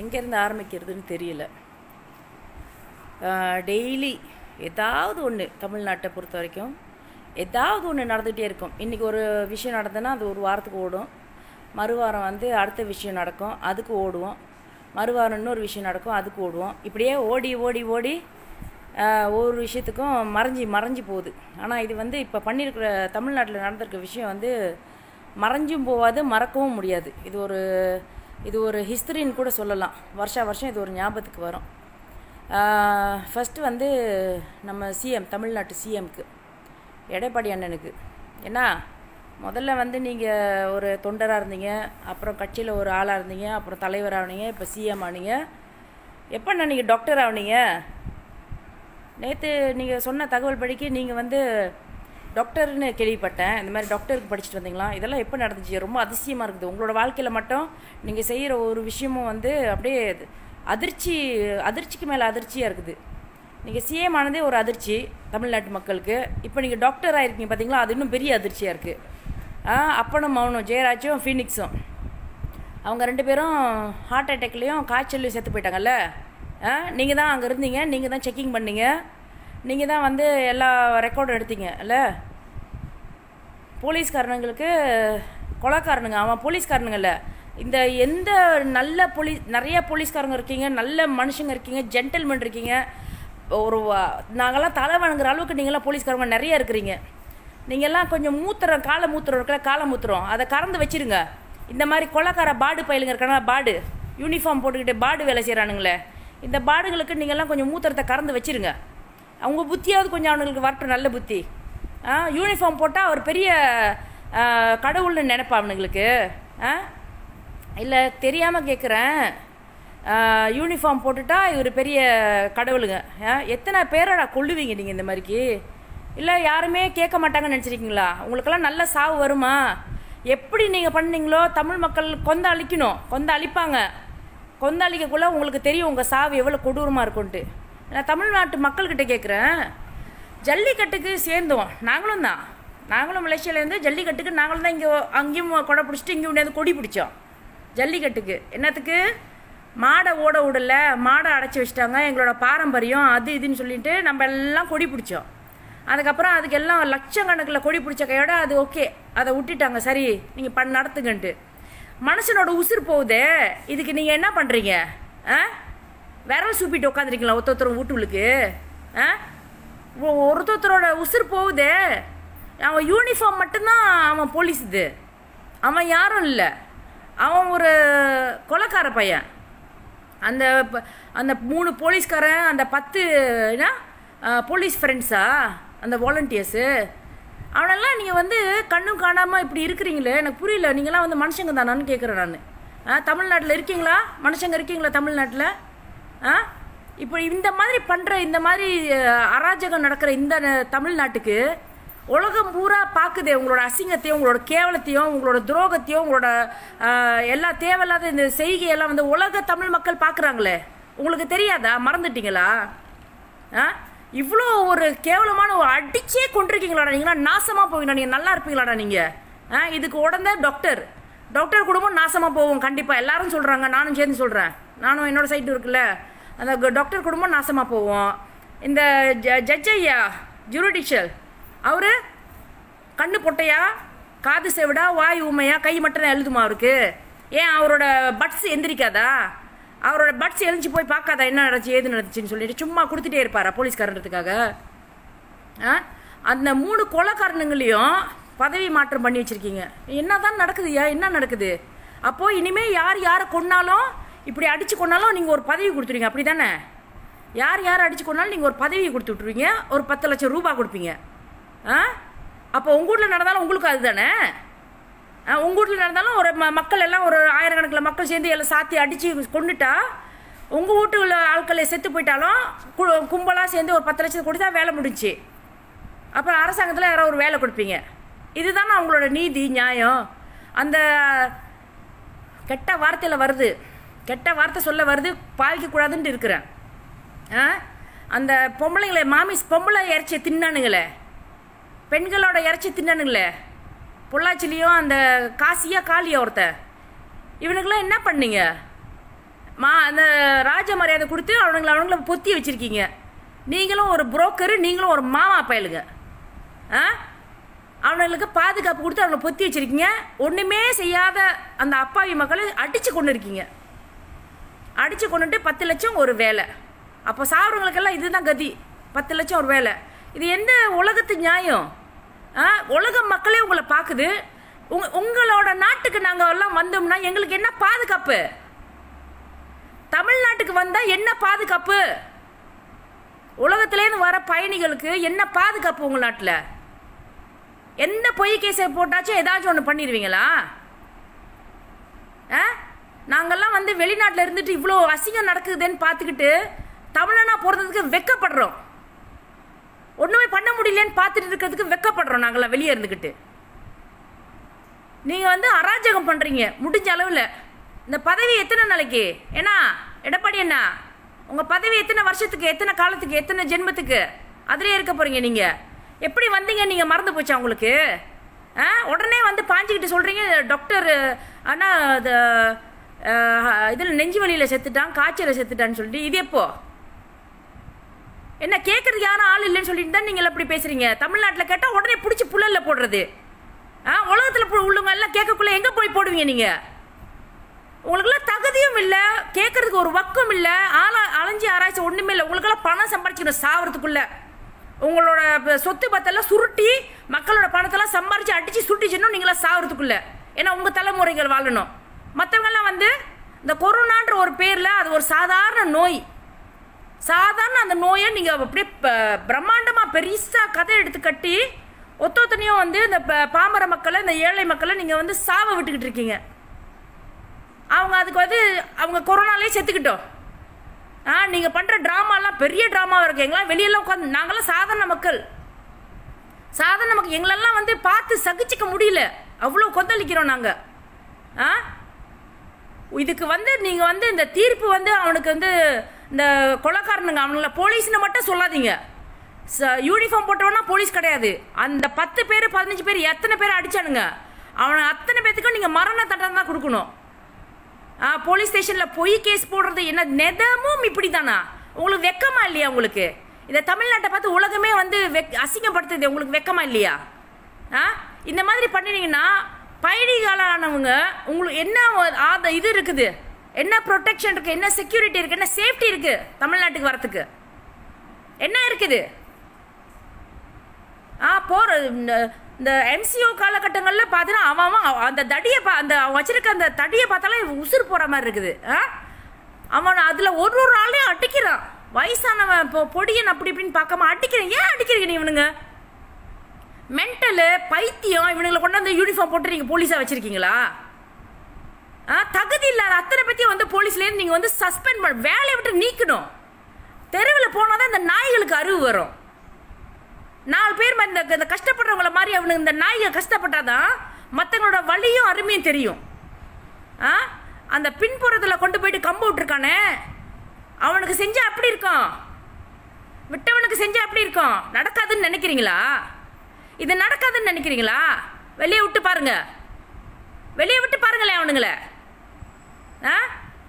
எங்கேருந்து ஆரம்பிக்கிறதுன்னு தெரியல. டெய்லி ஏதாவது ஒன்று தமிழ்நாட்டை பொறுத்த வரைக்கும். ஏதாவது ஒன்று நடந்துகிட்டே இருக்கும். இன்றைக்கி ஒரு விஷயம் நடந்ததுன்னா அது ஒரு வாரத்துக்கு ஓடும். மறுவாரம் வந்து அடுத்த விஷயம் நடக்கும் அதுக்கு ஓடுவோம். மறுவாரம் இன்னொரு விஷயம் நடக்கும் அதுக்கு ஓடுவோம். இப்படியே ஓடி ஓடி ஓடி ஒவ்வொரு விஷயத்துக்கும் மறைஞ்சி மறைஞ்சு போகுது. ஆனால் இது வந்து இப்போ பண்ணியிருக்கிற தமிழ்நாட்டில் நடந்திருக்க விஷயம் வந்து மறைஞ்சும் போகாது மறக்கவும் முடியாது. இது ஒரு இது ஒரு ஹிஸ்டரின்னு கூட சொல்லலாம். வருஷா வருஷம் இது ஒரு ஞாபகத்துக்கு வரும். ஃபஸ்ட்டு வந்து நம்ம சிஎம் தமிழ்நாட்டு சிஎம்க்கு எடப்பாடி அண்ணனுக்கு. என்ன முதல்ல வந்து நீங்கள் ஒரு தொண்டராக இருந்தீங்க அப்புறம் கட்சியில் ஒரு ஆளாக இருந்தீங்க அப்புறம் தலைவர் ஆனீங்க இப்போ சிஎம் ஆனீங்க. எப்போண்ணா நீங்கள் டாக்டர் ஆனீங்க? நேற்று நீங்கள் சொன்ன தகவல் படிக்க நீங்கள் வந்து டாக்டர்னு கேள்விப்பட்டேன். இந்த மாதிரி டாக்டருக்கு படிச்சுட்டு வந்தீங்களா? இதெல்லாம் எப்போ நடந்துச்சு? ரொம்ப அதிசயமாக இருக்குது. உங்களோட வாழ்க்கையில் மட்டும் நீங்கள் செய்கிற ஒரு விஷயமும் வந்து அப்படியே அதிர்ச்சி அதிர்ச்சிக்கு மேலே அதிர்ச்சியாக இருக்குது. நீங்கள் சிஎம் ஆனதே ஒரு அதிர்ச்சி தமிழ்நாட்டு மக்களுக்கு. இப்போ நீங்கள் டாக்டர் ஆகிருக்கீங்க பார்த்தீங்களா? அது இன்னும் பெரிய அதிர்ச்சியாக இருக்குது அப்பனும் மௌனும் ஜெயராஜும் ஃபீனிக்ஸும். அவங்க ரெண்டு பேரும் ஹார்ட் அட்டாக்லேயும் காய்ச்சல்லையும் செத்து போயிட்டாங்கல்ல? நீங்கள் தான் அங்கே இருந்தீங்க. நீங்கள் தான் செக்கிங் பண்ணீங்க. நீங்கள் தான் வந்து எல்லா ரெக்கார்டும் எடுத்தீங்க இல்லை? போலீஸ்காரனுங்களுக்கு கொலைக்காரனுங்க அவன் போலீஸ்காரனுங்கல்ல இந்த எந்த நல்ல போலீஸ் நிறைய போலீஸ்காரங்க இருக்கீங்க நல்ல மனுஷங்க இருக்கீங்க ஜென்டில்மென் இருக்கீங்க ஒரு நாங்கள்லாம் தலை வணங்குற அளவுக்கு நீங்களாம் போலீஸ்காரங்க நிறைய இருக்கிறீங்க. நீங்கள்லாம் கொஞ்சம் மூத்திரம் காலை மூத்திரம் இருக்கல காலை மூத்திரம். அதை கறந்து வச்சிருங்க. இந்த மாதிரி கொலக்கார பாடு பயிலுங்க இருக்கானா பாடு. யூனிஃபார்ம் போட்டுக்கிட்டு பாடு வேலை செய்கிறானுங்களே இந்த பாடுகளுக்கு நீங்கள்லாம் கொஞ்சம் மூத்திரத்தை கறந்து வச்சிருங்க. அவங்க புத்தியாவது கொஞ்சம் அவனுங்களுக்கு வரட்டும் நல்ல புத்தி. ஆ யூனிஃபார்ம் போட்டால் அவர் பெரிய கடவுள்னு நினைப்பா அவனுங்களுக்கு. ஆ? இல்லை தெரியாமல் கேட்குறேன் யூனிஃபார்ம் போட்டுட்டா இவர் பெரிய கடவுளுங்க. ஆ, எத்தனை பேரடா கொள்ளுவீங்க நீங்கள் இந்த மாதிரிக்கு? இல்லை யாருமே கேட்க மாட்டாங்கன்னு நினச்சிருக்கீங்களா? உங்களுக்கெல்லாம் நல்ல சாவு வருமா? எப்படி நீங்கள் பண்ணீங்களோ தமிழ் மக்கள் கொந்த அழிக்கணும் கொந்த அழிப்பாங்க கொந்த அழிக்கக்குள்ள உங்களுக்கு தெரியும் உங்கள் சாவு எவ்வளோ கொடூரமாக இருக்கும்ன்ட்டு. நான் தமிழ்நாட்டு மக்கள்கிட்ட கேட்குறேன் ஜல்லிக்கட்டுக்கு சேர்ந்தோம். நாங்களும் தான். நாங்களும் மலேசியாவிலேருந்து ஜல்லிக்கட்டுக்கு நாங்களும் தான் இங்கே அங்கேயும் கொடை பிடிச்சிட்டு இங்கே உடையாந்து கொடி பிடிச்சோம். ஜல்லிக்கட்டுக்கு. என்னத்துக்கு? மாடை ஓட விடல. மாடை அடைச்சி வச்சிட்டாங்க. எங்களோட பாரம்பரியம் அது இதுன்னு சொல்லிட்டு நம்ம எல்லாம் கொடி பிடிச்சோம். அதுக்கப்புறம் அதுக்கு எல்லாம் லட்சக்கணக்கில் கொடி பிடிச்ச கையோட அது ஓகே. அதை விட்டுட்டாங்க. சரி நீங்கள் பண் நடத்துங்கன்ட்டு. மனுஷனோட உசுர் போகுதே. இதுக்கு நீங்கள் என்ன பண்ணுறீங்க ஆ? விரல் சூப்பிட்டு உட்காந்துருக்கீங்களா ஒருத்தொருத்தரும் வீட்டுகளுக்கு ஆ? ஒருத்தொருத்தரோட உசுர் போகுதே. அவன் யூனிஃபார்ம் மட்டும்தான் அவன் போலீஸ் இது. அவன் யாரும் இல்லை. அவன் ஒரு கொலக்கார பையன். அந்த ப- அந்த மூணு போலீஸ்காரன் அந்த பத்து என்ன? போலீஸ் ஃப்ரெண்ட்ஸா அந்த வாலண்டியர்ஸு அவனெல்லாம் நீங்கள் வந்து கண்ணும் காணாமல் இப்படி இருக்கிறீங்களே. எனக்கு புரியல. நீங்களாம் வந்து மனுஷங்க தானான்னு கேட்குறேன் நான் தமிழ்நாட்டில் இருக்கீங்களா? மனுஷங்க இருக்கீங்களா தமிழ்நாட்டில்? ஆ? இப்போ இந்த மாதிரி பண்ணுற இந்த மாதிரி அராஜகம் நடக்கிற இந்த ந- தமிழ்நாட்டுக்கு உலகம் பூரா பார்க்குதே உங்களோட அசிங்கத்தையும் உங்களோட கேவலத்தையும் உங்களோட துரோகத்தையும் உங்களோட எல்லா தேவையில்லாத இந்த செய்கையெல்லாம் வந்து உலக தமிழ் மக்கள் பார்க்குறாங்களே உங்களுக்கு தெரியாதா? மறந்துட்டீங்களா? ஆ? இவ்வளோ ஒரு கேவலமான ஒரு அடிச்சே கொண்டிருக்கீங்களாடா நீங்களா நாசமாக போவீங்களா நீங்கள் நல்லா இருப்பீங்களாடா நீங்கள் ஆ? இதுக்கு உடந்த டாக்டர். டாக்டர் குடும்பம் நாசமாக போகும். கண்டிப்பாக எல்லாரும் சொல்கிறாங்க நானும் சேர்ந்து சொல்கிறேன் நானும் என்னோட சைட்டு இருக்குல்ல. அந்த டாக்டர் குடும்பம் நாசமாக போவோம் இந்த ஜ ஜட்ஜ் ஐயா ஜுரிடிஷியல் அவர் கண்ணு பொட்டையா காது செவிடா வாய் ஊமையா கை மட்டும் தான் எழுதுமா அவருக்கு? ஏன் அவரோட பட்ஸ் எந்திரிக்காதா? அவரோட பட்ஸ் எழுந்துச்சு போய் பார்க்காதா என்ன நடந்துச்சு ஏது நடந்துச்சுன்னு சொல்லிட்டு சும்மா கொடுத்துட்டே இருப்பாரா போலீஸ்காரன்றதுக்காக ஆ? அந்த மூணு கொலைக்காரனுங்களையும் பதவி மாற்றம் பண்ணி வச்சிருக்கீங்க. என்னதான் நடக்குதுயா என்ன நடக்குது? அப்போது இனிமேல் யார் யாரை கொன்னாலும் இப்படி அடிச்சு கொண்டாலும் நீங்கள் ஒரு பதவி கொடுத்துருவீங்க அப்படி தானே யார் யார் அடிச்சு கொன்னாலும் நீங்கள் ஒரு பதவி கொடுத்து விட்ருவீங்க ஒரு பத்து லட்சம் ரூபா கொடுப்பீங்க. ஆ? அப்போ உங்கள் வீட்டில் நடந்தாலும் உங்களுக்கு அதுதானே? ஆ, உங்கள் வீட்டில் நடந்தாலும் ஒரு ம- மக்கள் எல்லாம் ஒரு ஆயிரக்கணக்கில் மக்கள் சேர்ந்து எல்லாம் சாத்தி அடித்து கொண்டுட்டா உங்கள் வீட்டு உள்ள ஆட்களை செத்து போயிட்டாலும் கு- கும்பலாக சேர்ந்து ஒரு பத்து லட்சத்தை கொடுத்தா வேலை முடிஞ்சுச்சு. அப்புறம் அரசாங்கத்தில் யாரோ ஒரு வேலை கொடுப்பீங்க. இதுதானே அவங்களோட நீதி நியாயம். அந்த கெட்ட வார்த்தையில் வருது. கெட்ட வார்த்தை சொல்ல வருது பாவிக்கக்கூடாதுன்ட்டு இருக்கிறேன். ஆ? அந்த பொம்பளைங்களை மாமிஸ் பொம்பளை இறைச்சி தின்னானுங்களே. பெண்களோட இறைச்சி தின்னானுங்களே. பொள்ளாச்சிலையும் அந்த காசியா காளியா ஒருத்த. இவனுக்கெல்லாம் என்ன பண்ணீங்க? மா அந்த ராஜ மரியாதை கொடுத்து அவனுங்களை அவனுங்கள பொத்தி வச்சுருக்கீங்க. நீங்களும் ஒரு புரோக்கரு நீங்களும் ஒரு மாமா பயலுங்க. ஆ? அவனுங்களுக்கு பாதுகாப்பு கொடுத்து அவனை பொத்தி வச்சுருக்கீங்க. ஒன்றுமே செய்யாத அந்த அப்பாவி மக்களை அடித்து கொண்டு இருக்கீங்க அடித்து கொண்டுட்டு பத்து லட்சம் ஒரு வேலை. அப்போ சாப்பிட்றவங்களுக்கெல்லாம் இதுதான் கதி. பத்து லட்சம் ஒரு வேலை. இது எந்த உலகத்து நியாயம்? ஆ உலக மக்களே உங்களை பார்க்குது உங் உங்களோட நாட்டுக்கு நாங்கள் எல்லாம் வந்தோம்னா எங்களுக்கு என்ன பாதுகாப்பு? தமிழ்நாட்டுக்கு வந்தால் என்ன பாதுகாப்பு? உலகத்துலேருந்து வர பயணிகளுக்கு என்ன பாதுகாப்பு உங்கள் நாட்டில்? எந்த பொய் கேஸை போட்டாச்சும் ஏதாச்சும் ஒன்று பண்ணிடுவீங்களா? ஆ? நாங்கெல்லாம் வந்து வெளிநாட்டில் இருந்துட்டு இவ்வளோ அசிங்கம் நடக்குதுன்னு பார்த்துக்கிட்டு தமிழனா பிறந்ததுக்கு வெக்கப்படுறோம். ஒன்றுமே பண்ண முடியலன்னு பார்த்துட்டு இருக்கிறதுக்கு வெக்கப்படுறோம் நாங்களாம் வெளியே இருந்துக்கிட்டு. நீங்கள் வந்து அராஜகம் பண்ணுறீங்க முடிஞ்ச அளவில். இந்த பதவி எத்தனை நாளைக்கு? ஏன்னா எடப்பாடி என்ன உங்கள் பதவி எத்தனை வருஷத்துக்கு எத்தனை காலத்துக்கு எத்தனை ஜென்மத்துக்கு? அதிலே இருக்க போகிறீங்க நீங்கள் எப்படி வந்தீங்க நீங்கள் மறந்து போச்சா உங்களுக்கு? ஆ? உடனே வந்து பாஞ்சிக்கிட்டு சொல்கிறீங்க டாக்டர் ஆனால் இதில் நெஞ்சு வலியில் செத்துட்டான் காய்ச்சலில் செத்துட்டான்னு சொல்லிட்டு இது எப்போ? என்ன கேட்கறது யாரும் ஆள் இல்லைன்னு சொல்லிட்டு தான் நீங்கள் அப்படி பேசுறீங்க. தமிழ்நாட்டில் கேட்டால் உடனே பிடிச்சி புழல்ல போடுறது. ஆ உலகத்தில் உள்ளவங்க எல்லாம் கேட்கக்குள்ளே எங்கே போய் போடுவீங்க நீங்கள் உங்களுக்கெல்லாம் தகுதியும் இல்லை கேட்கறதுக்கு ஒரு வக்கம் இல்லை ஆளா அலைஞ்சி ஆராய்ச்சி ஒன்றுமே இல்லை. உங்களுக்கெல்லாம் பணம் சம்பாரிச்சுக்கணும் சாவறதுக்குள்ள. உங்களோட சொத்து பத்தெல்லாம் சுருட்டி மக்களோட பணத்தெல்லாம் சம்பாரிச்சு அடித்து சுருட்டிச்சுன்னு நீங்களாம் சாவறதுக்குள்ள. ஏன்னா உங்கள் தலைமுறைகள் வாழணும். மற்றவங்கெல்லாம் வந்து இந்த கொரோனான்ற ஒரு பேரில் அது ஒரு சாதாரண நோய். சாதாரண அந்த நோயை நீங்கள் அப்படியே பிரம்மாண்டமாக பெருசாக கதை எடுத்து கட்டி ஒத்தொத்தனையும் வந்து இந்த ப- பாமர மக்களை இந்த ஏழை மக்களை நீங்கள் வந்து சாவை விட்டுக்கிட்டு இருக்கீங்க. அவங்க அதுக்கு வந்து அவங்க கொரோனாலே செத்துக்கிட்டோம். ஆ நீங்கள் பண்ணுற ட்ராமாலாம் பெரிய ட்ராமாவாக இருக்கீங்களா வெளியெல்லாம் உட்காந்து நாங்களாம் சாதாரண மக்கள். சாதாரண மக்கள். எங்களெல்லாம் வந்து பார்த்து சகிச்சிக்க முடியல. அவ்வளோ கொந்தளிக்கிறோம் நாங்கள் ஆ? இதுக்கு வந்து நீங்கள் வந்து இந்த தீர்ப்பு வந்து அவனுக்கு வந்து இந்த கொலக்காரனுங்க அவனுங்கள போலீஸ்னு மட்டும் சொல்லாதீங்க. ச யூனிஃபார்ம் போட்டவனா போலீஸ் கிடையாது. அந்த பத்து பேர் பதினஞ்சு பேர் எத்தனை பேர் அடிச்சானுங்க? அவனை அத்தனை பேர்த்துக்கும் நீங்கள் மரண தண்டனை தான் கொடுக்கணும். ஆ போலீஸ் ஸ்டேஷனில் பொய் கேஸ் போடுறது என்ன நெதமும் இப்படி தானா உங்களுக்கு வெக்கமா இல்லையா உங்களுக்கு? இந்த தமிழ்நாட்டை பார்த்து உலகமே வந்து வெக் அசிங்கப்படுத்துது. உங்களுக்கு வெக்கமா இல்லையா? ஆ இந்த மாதிரி பண்ணினீங்கன்னா பயணிகளானவங்க உங்களுக்கு என்ன ஆத இது இருக்குது? என்ன ப்ரொடெக்ஷன் இருக்குது என்ன செக்யூரிட்டி இருக்குது என்ன சேஃப்டி இருக்குது தமிழ்நாட்டுக்கு வரத்துக்கு என்ன இருக்குது? ஆ போகிற இந்த இந்த எம்சிஓ காலகட்டங்களில் பார்த்தீங்கன்னா அவன் அவன் அந்த தடியை பா அந்த அவன் வச்சிருக்க அந்த தடியை பார்த்தாலே உசுர் போகிற மாதிரி இருக்குது. ஆ? அவன் அதில் ஒரு ஒரு ஆளையும் அடிக்கிறான். வயசானவன் இப்போ பொடியன் அப்படி இப்படின்னு பார்க்காம அடிக்கிறேன். ஏன் அடிக்கிறீங்க நீ இவனுங்க? மென்டலு பைத்தியம் இவனுங்களை கொண்டாந்து யூனிஃபார்ம் போட்டு நீங்கள் போலீஸாக வச்சுருக்கீங்களா? ஆ தகுதி இல்லாத அத்தனை பற்றியும் வந்து போலீஸ்லேருந்து நீங்கள் வந்து சஸ்பெண்ட் பண்ண வேலையை விட்டு நீக்கணும். தெருவில் போனால் தான் இந்த நாய்களுக்கு அறிவு வரும். நாலு பேர் இந்த இந்த கஷ்டப்படுறவங்கள மாதிரி அவனுக்கு இந்த நாய்கள் கஷ்டப்பட்டாதான் மற்றவங்களோட வழியும் அருமையும் தெரியும். ஆ அந்த பின்புறத்தில் கொண்டு போயிட்டு கம்பு விட்டுருக்கானே. அவனுக்கு செஞ்சால் அப்படி இருக்கும். விட்டவனுக்கு செஞ்சால் அப்படி இருக்கும். நடக்காதுன்னு நினைக்கிறீங்களா? இது நடக்காதுன்னு நினைக்கிறீங்களா? வெளியே விட்டு பாருங்க. வெளியே விட்டு பாருங்களேன் அவனுங்கள. ஆ?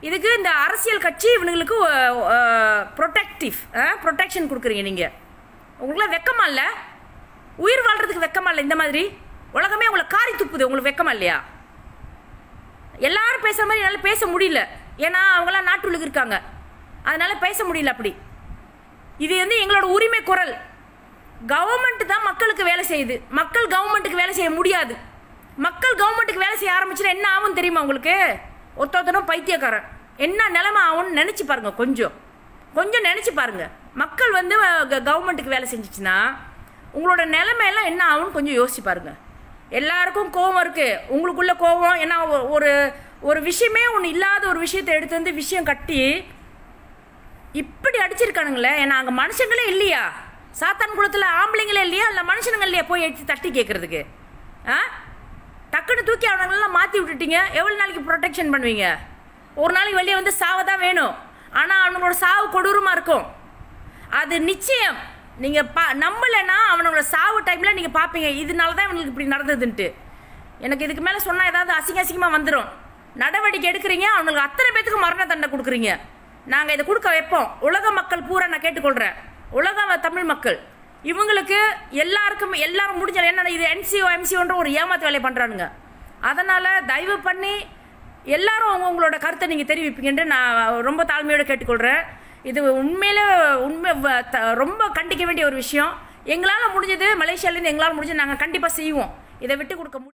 இதுக்கு இந்த அரசியல் கட்சி இவனுங்களுக்கு ப்ரொடெக்டிவ் ப்ரொடெக்ஷன் கொடுக்குறீங்க நீங்கள் உங்களுக்குலாம் வெக்கமா இல்லை? உயிர் வாழ்றதுக்கு வெக்கமா இல்லை இந்த மாதிரி? உலகமே உங்களை காரி துப்புது. உங்களுக்கு வெக்கமா இல்லையா? எல்லாரும் பேசுகிற மாதிரி என்னால் பேச முடியல. ஏன்னா அவங்களாம் நாட்டுள்ளுக்கு இருக்காங்க. அதனால் பேச முடியல அப்படி. இது வந்து எங்களோட உரிமை குரல். கவர்மெண்ட் தான் மக்களுக்கு வேலை செய்யுது. மக்கள் கவர்மெண்ட்டுக்கு வேலை செய்ய முடியாது. மக்கள் கவர்மெண்ட்டுக்கு வேலை செய்ய ஆரம்பிச்சுன்னா என்ன ஆகும் தெரியுமா உங்களுக்கு? ஒருத்தனும் பைத்தியக்காரன். என்ன நிலைமை ஆகும்னு நினச்சி பாருங்க கொஞ்சம். கொஞ்சம் நினச்சி பாருங்க. மக்கள் வந்து கவர்மெண்ட்டுக்கு வேலை செஞ்சுச்சுன்னா உங்களோட நிலைமையெல்லாம் என்ன ஆகும்னு கொஞ்சம் யோசிச்சு பாருங்க. எல்லாருக்கும் கோவம் இருக்குது உங்களுக்குள்ள கோவம் ஏன்னா ஒரு ஒரு விஷயமே ஒன்று இல்லாத ஒரு விஷயத்தை எடுத்து வந்து விஷயம் கட்டி இப்படி அடிச்சிருக்கானுங்களே ஏன்னா அங்கே மனுஷங்களே இல்லையா? சாத்தான் குளத்தில் ஆம்பளைங்களே இல்லையா? இல்லை மனுஷனுங்க இல்லையா? போய் எடுத்து தட்டி கேட்குறதுக்கு ஆ? டக்குன்னு தூக்கி அவனுங்களெல்லாம் மாற்றி விட்டுட்டீங்க. எவ்வளோ நாளைக்கு ப்ரொடெக்ஷன் பண்ணுவீங்க? ஒரு நாளைக்கு வெளியே வந்து சாவை தான் வேணும். ஆனால் அவனுங்களோட சாவு கொடூரமாக இருக்கும். அது நிச்சயம். நீங்கள் பா நம்பலைன்னா அவனோட சாவு டைமில் நீங்கள் பார்ப்பீங்க இதனால தான் இவனுக்கு இப்படி நடந்ததுன்ட்டு. எனக்கு இதுக்கு மேலே சொன்னால் ஏதாவது அசிங்க அசிங்கமாக வந்துடும் நடவடிக்கை எடுக்கிறீங்க. அவனுக்கு அத்தனை பேத்துக்கு மரண தண்டனை கொடுக்குறீங்க. நாங்கள் இதை கொடுக்க வைப்போம். உலக மக்கள் பூரா நான் கேட்டுக்கொள்கிறேன் உலக தமிழ் மக்கள்? இவங்களுக்கு எல்லாருக்கும் எல்லாரும் முடிஞ்ச என்ன இது என்சிஓ எம்சிஓன்ற ஒரு ஏமாத்து வேலையை பண்ணுறானுங்க அதனால் தயவு பண்ணி எல்லாரும் அவங்க உங்களோட கருத்தை நீங்கள் தெரிவிப்பீங்கன்னு நான் ரொம்ப தாழ்மையோடு கேட்டுக்கொள்கிறேன் இது உண்மையிலே உண்மை வ- த- ரொம்ப கண்டிக்க வேண்டிய ஒரு விஷயம். எங்களால் முடிஞ்சது மலேசியாவிலேருந்து எங்களால் முடிஞ்சது நாங்கள் கண்டிப்பாக செய்வோம். இதை விட்டு கொடுக்க முடியும்